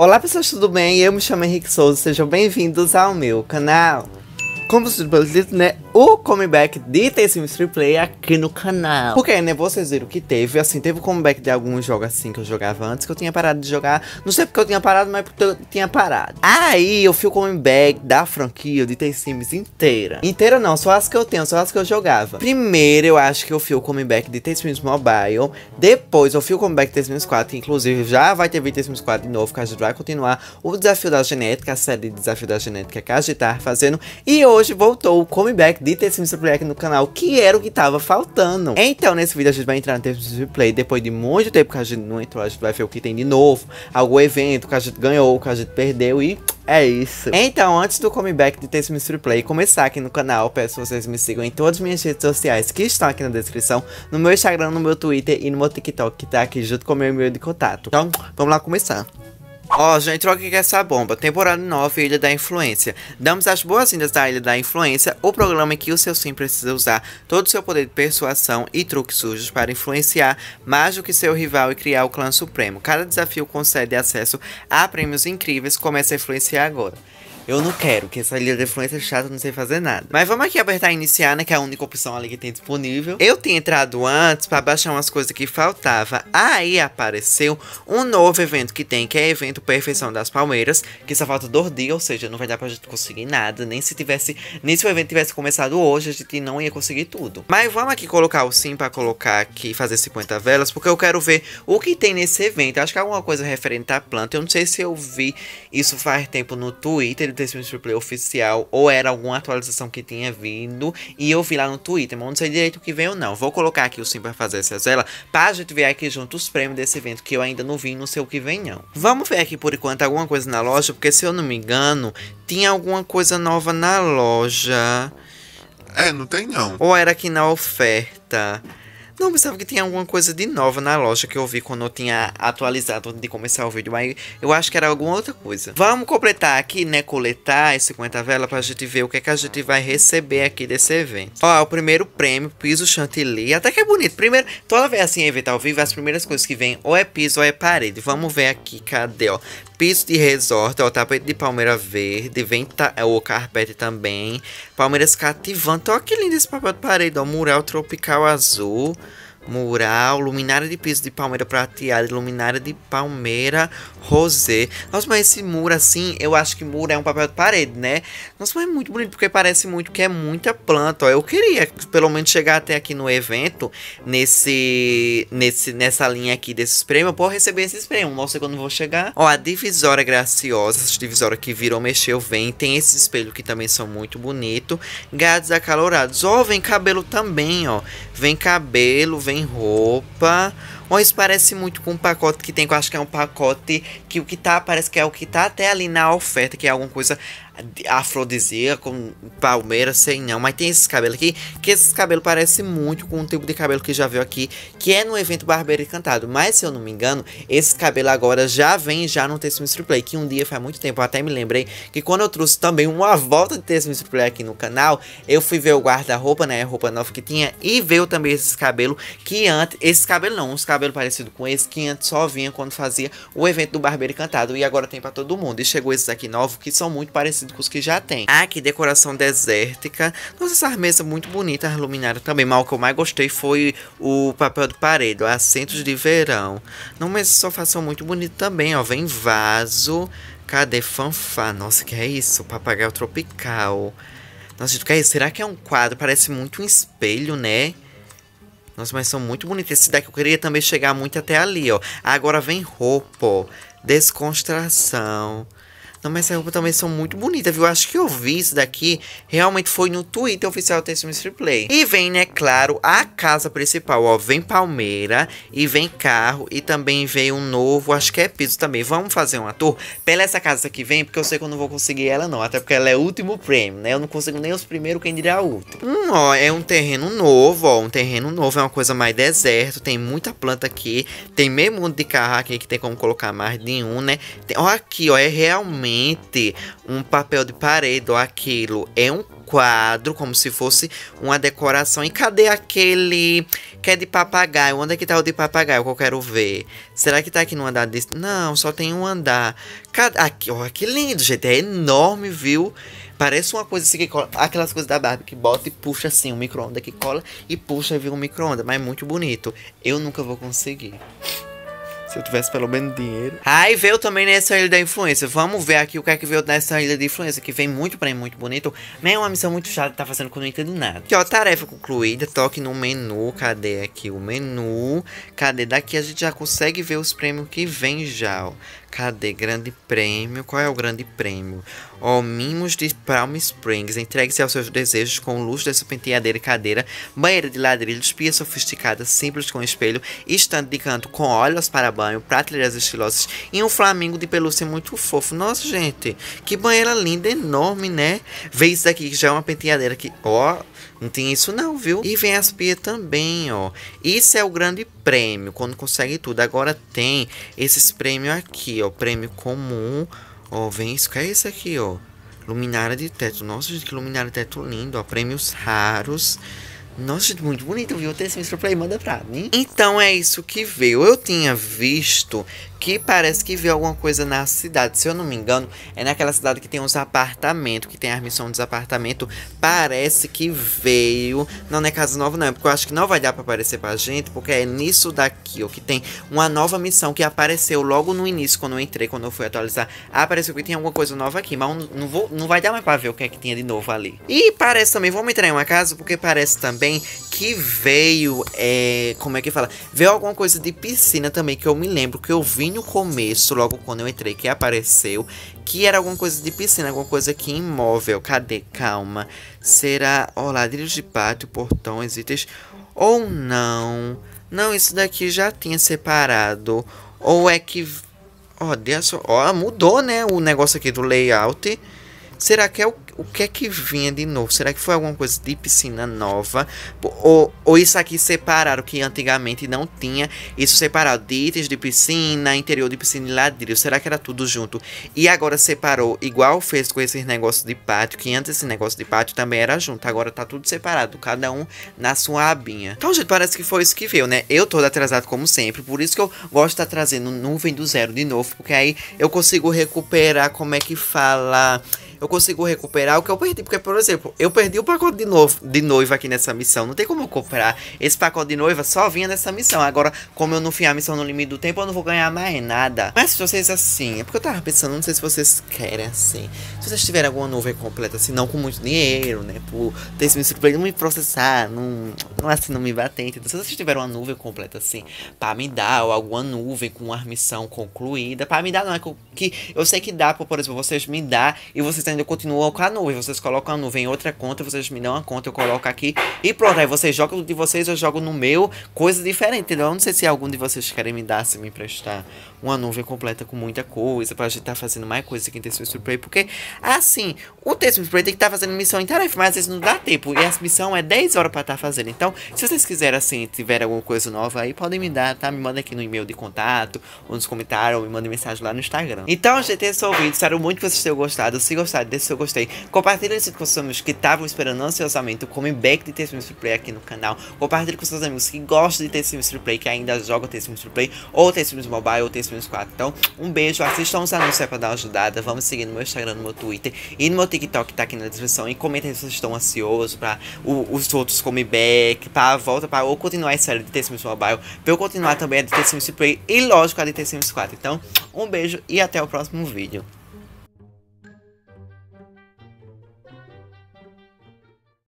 Olá pessoas, tudo bem? Eu me chamo Henrique Souza, sejam bem-vindos ao meu canal. Como vocês podem ver, né, o comeback de The Sims Free Play aqui no canal. Porque, né, vocês viram que teve, assim, teve o comeback de alguns jogos assim que eu jogava antes, que eu tinha parado de jogar. Não sei porque eu tinha parado, mas porque eu tinha parado. Aí eu fui o comeback da franquia de The Sims inteira. Inteira não, só as que eu tenho, só as que eu jogava. Primeiro eu acho que eu fui o comeback de The Sims Mobile. Depois eu fui o comeback de The Sims 4, que inclusive já vai ter The Sims 4 de novo, que a gente vai continuar o desafio da genética, a série de desafio da genética que a gente tá fazendo. E hoje voltou o comeback de The Sims Replay aqui no canal, que era o que tava faltando. Então, nesse vídeo a gente vai entrar no Sims Replay, depois de muito tempo que a gente não entrou, a gente vai ver o que tem de novo, algum evento que a gente ganhou, que a gente perdeu e é isso. Então, antes do comeback de The Sims Replay começar aqui no canal, peço que vocês me sigam em todas as minhas redes sociais que estão aqui na descrição, no meu Instagram, no meu Twitter e no meu TikTok, que tá aqui junto com o meu e-mail de contato. Então, vamos lá começar. Ó, oh, já entrou aqui com essa bomba. Temporada 9, Ilha da Influência. Damos as boas-vindas da Ilha da Influência, o programa em que o seu sim precisa usar todo o seu poder de persuasão e truques sujos para influenciar mais do que seu rival e criar o clã supremo. Cada desafio concede acesso a prêmios incríveis. Comece a influenciar agora. Eu não quero, que essa linha de influência é chata, não sei fazer nada. Mas vamos aqui apertar iniciar, né? Que é a única opção ali que tem disponível. Eu tinha entrado antes para baixar umas coisas que faltava. Aí apareceu um novo evento que tem, que é evento Perfeição das Palmeiras, que só falta dois dias, ou seja, não vai dar pra gente conseguir nada. Nem se tivesse, nem se o evento tivesse começado hoje, a gente não ia conseguir tudo. Mas vamos aqui colocar o sim para colocar aqui, fazer 50 velas, porque eu quero ver o que tem nesse evento. acho que alguma coisa referente à planta. Eu não sei se eu vi isso faz tempo no Twitter Sims Free Play oficial ou era alguma atualização que tinha vindo e eu vi lá no Twitter, mas não sei direito o que vem ou não. Vou colocar aqui o sim para fazer essa zela para a gente ver aqui junto os prêmios desse evento que eu ainda não vi, não sei o que vem não. Vamos ver aqui por enquanto alguma coisa na loja, porque se eu não me engano, tinha alguma coisa nova na loja. É, não tem não. Ou era aqui na oferta. Não, pensava que tinha alguma coisa de nova na loja que eu vi quando eu tinha atualizado antes de começar o vídeo. Mas eu acho que era alguma outra coisa. Vamos completar aqui, né? Coletar esse 50 vela pra gente ver o que, é que a gente vai receber aqui desse evento. Ó, o primeiro prêmio, piso chantilly. Até que é bonito. Primeiro, toda vez assim, evento ao vivo, as primeiras coisas que vem ou é piso ou é parede. Vamos ver aqui, cadê, ó. Piso de resort, ó, tapete de palmeira verde, vem é, o carpete também. Palmeiras cativante, ó que lindo esse papel de parede, ó, mural tropical azul mural, luminária de piso de palmeira prateada, luminária de palmeira rosé. Nossa, mas esse muro assim, eu acho que muro é um papel de parede, né? Nossa, mas é muito bonito porque parece muito que é muita planta, ó. Eu queria pelo menos chegar até aqui no evento, nesse, nesse nessa linha aqui desses prêmios, eu receber esses prêmios. Não sei quando vou chegar. Ó, a divisória graciosa, essa divisória que virou, mexeu, vem. Tem esses espelhos que também são muito bonitos. Gatos acalorados. Ó, vem cabelo também, ó. Vem cabelo, vem roupa. Ou isso parece muito com um pacote que tem, que eu acho que é um pacote que o que tá, parece que é o que tá até ali na oferta, que é alguma coisa afrodisíaco, com palmeira, sei não. Mas tem esses cabelos aqui, que esses cabelos parecem muito com o tipo de cabelo que já viu aqui, que é no evento Barbeiro Encantado. Mas se eu não me engano, esse cabelo agora já vem já no Texto Mystery Play, que um dia faz muito tempo, eu até me lembrei que quando eu trouxe também uma volta de Texto Mystery Play aqui no canal, eu fui ver o guarda-roupa, né, a roupa nova que tinha, e veio também esses cabelos, que antes, esses cabelos não, uns cabelos parecidos com esse, que antes só vinha quando fazia o evento do Barbeiro Encantado, e agora tem para todo mundo. E chegou esses aqui novos, que são muito parecidos com os que já tem. Ah, que decoração desértica. Nossa, essa mesa muito bonita, a luminária também. Mas o que eu mais gostei foi o papel de parede, assentos de verão. Não, mas esses sofás são muito bonitos também, ó. Vem vaso. Cadê fanfá? Nossa, que é isso? Papagaio tropical. Nossa, gente, que é isso? Será que é um quadro? Parece muito um espelho, né? Nossa, mas são muito bonitos. Esse daqui eu queria também chegar muito até ali, ó. Agora vem roupa, ó. Não, mas essa roupa também são muito bonitas, viu? Acho que eu vi isso daqui realmente foi no Twitter oficial do Mystery Play. E vem, né, claro, a casa principal, ó. Vem palmeira e vem carro e também vem um novo, acho que é piso também. Vamos fazer uma tour pela essa casa que vem, porque eu sei que eu não vou conseguir ela não. Até porque ela é o último prêmio, né? Eu não consigo nem os primeiros, quem dirá o último. Hum, ó, é um terreno novo, ó. Um terreno novo, é uma coisa mais deserto. Tem muita planta aqui. Tem meio mundo de carro aqui que tem como colocar mais de um, né? Tem, ó, aqui, ó, é realmente realmente um papel de parede ou aquilo. É um quadro, como se fosse uma decoração. E cadê aquele que é de papagaio? Onde é que tá o de papagaio que eu quero ver? Será que tá aqui no andar desse? Não, só tem um andar. Cadê? Aqui, olha que lindo, gente. É enorme, viu? Parece uma coisa assim que cola. Aquelas coisas da Barbie que bota e puxa assim, um micro-ondas que cola e puxa e vira um micro-ondas. Mas é muito bonito. Eu nunca vou conseguir. Se eu tivesse pelo menos dinheiro. Aí veio também nessa ilha da influência. Vamos ver aqui o que é que veio nessa ilha de influência. Que vem muito pra mim, muito bonito. Mas é uma missão muito chata, tá fazendo que eu entendo nada. Aqui, ó, tarefa concluída. Toque no menu. Cadê aqui o menu? Cadê? Daqui a gente já consegue ver os prêmios que vem já, ó. Cadê? Grande prêmio. Qual é o grande prêmio? Ó, oh, mimos de Palm Springs. Entregue-se aos seus desejos com luz dessa penteadeira e cadeira. Banheira de ladrilhos, pia sofisticada, simples com espelho. Estande de canto com olhos para banho, prateleiras estilosas e um flamingo de pelúcia muito fofo. Nossa, gente, que banheira linda, enorme, né? Vê isso daqui que já é uma penteadeira que, ó, não tem isso não, viu? E vem as pias também, ó. Isso é o grande prêmio, quando consegue tudo. Agora tem esses prêmios aqui, ó. Prêmio comum. Ó, vem isso. Que é esse aqui, ó. Luminária de teto. Nossa, gente, que luminária de teto lindo, ó. Prêmios raros. Nossa, gente, muito bonito, viu? Esse Play, manda pra mim. Então é isso que veio. Eu tinha visto que parece que vê alguma coisa na cidade. Se eu não me engano, é naquela cidade que tem uns apartamentos, que tem a missão dos apartamentos. Parece que veio. Não, não é Casa Nova, não. É porque eu acho que não vai dar pra aparecer pra gente. Porque é nisso daqui, ó, que tem uma nova missão que apareceu logo no início, quando eu entrei, quando eu fui atualizar. Apareceu que tem alguma coisa nova aqui. Mas não, vou, não vai dar mais pra ver o que é que tinha de novo ali. E parece também, vamos entrar em uma casa, porque parece também que veio. É, como é que fala? Veio alguma coisa de piscina também, que eu me lembro que eu vi no começo, logo quando eu entrei, que apareceu, que era alguma coisa de piscina, alguma coisa aqui imóvel. Cadê? Calma. Será, ó, ladrilhos de pátio, portões, itens, ou não? Não, isso daqui já tinha separado. Ou é que, ó, ó, mudou, né, o negócio aqui do layout. Será que é o o que é que vinha de novo? Será que foi alguma coisa de piscina nova? Ou, ou isso aqui separaram, que antigamente não tinha isso separado de itens de piscina, interior de piscina e ladrilho? Será que era tudo junto? E agora separou, igual fez com esses negócios de pátio, que antes esse negócio de pátio também era junto. Agora tá tudo separado, cada um na sua abinha. Então, gente, parece que foi isso que veio, né? Eu tô atrasado como sempre, por isso que eu gosto de estar tá trazendo nuvem do zero de novo, porque aí eu consigo recuperar, como é que fala eu consigo recuperar o que eu perdi. Porque, por exemplo, eu perdi o pacote de, novo, de noiva aqui nessa missão. Não tem como eu comprar. Esse pacote de noiva só vinha nessa missão. Agora, como eu não fui a missão no limite do tempo, eu não vou ganhar mais nada. Mas se vocês assim, é porque eu tava pensando, não sei se vocês querem assim. Se vocês tiverem alguma nuvem completa assim, não com muito dinheiro, né? Por ter esse super não me processar, não, não assim, não me bater, entendeu? Se vocês tiverem uma nuvem completa assim, pra me dar, ou alguma nuvem com uma missão concluída, pra me dar, não é que eu sei que dá, por exemplo, vocês me dar e vocês ainda continuam com a nuvem. Vocês colocam a nuvem em outra conta, vocês me dão uma conta, eu coloco aqui e pronto. Aí vocês jogam de vocês, eu jogo no meu, coisa diferente, entendeu? Eu não sei se algum de vocês querem me dar, se me emprestar uma nuvem completa com muita coisa, pra gente estar tá fazendo mais coisa aqui em The Sims Play, porque, assim, o The Sims Play tem que tá fazendo missão em tarefa, mas às vezes não dá tempo, e essa missão é 10 horas pra estar tá fazendo, então, se vocês quiserem, assim, tiver alguma coisa nova aí, podem me dar, tá? Me mandem aqui no e-mail de contato, ou nos comentários, ou me mandem mensagem lá no Instagram. Então, gente, esse é o vídeo, espero muito que vocês tenham gostado, se gostaram, deixe seu gostei, compartilhe esse com seus amigos que estavam esperando ansiosamente o comeback de The Sims Play aqui no canal, compartilhe com seus amigos que gostam de The Sims Play, que ainda jogam The Sims Play, ou The Sims Mobile, ou The Sims 4, então, um beijo, assistam os anúncios para dar uma ajudada. Vamos seguir no meu Instagram, no meu Twitter e no meu TikTok que tá aqui na descrição. E comentem se vocês estão ansiosos para os outros comeback, para a volta, para ou continuar a série de The Sims Mobile, para eu continuar também a de The Sims Play e lógico a de The Sims 4. Então, um beijo e até o próximo vídeo.